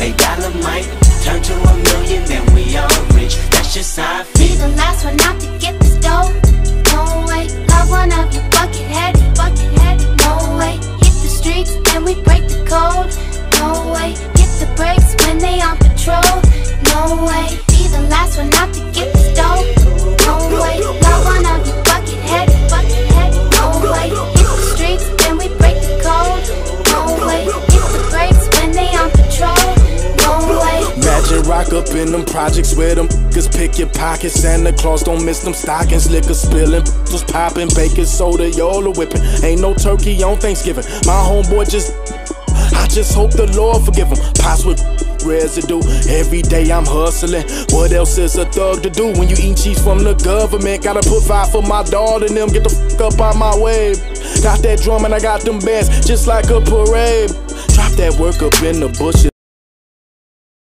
They got a dollar Up in them projects where them niggas pick your pockets. Santa Claus don't miss them stockings. Liquor spilling, was popping, baking soda, Yola whipping. Ain't no turkey on Thanksgiving. My homeboy just, I just hope the Lord forgive him. Pots with residue. Every day I'm hustling. What else is a thug to do when you eat cheese from the government? Gotta put five for my daughter and them. Get the fuck up out my way. Got that drum and I got them bands just like a parade. Drop that work up in the bushes.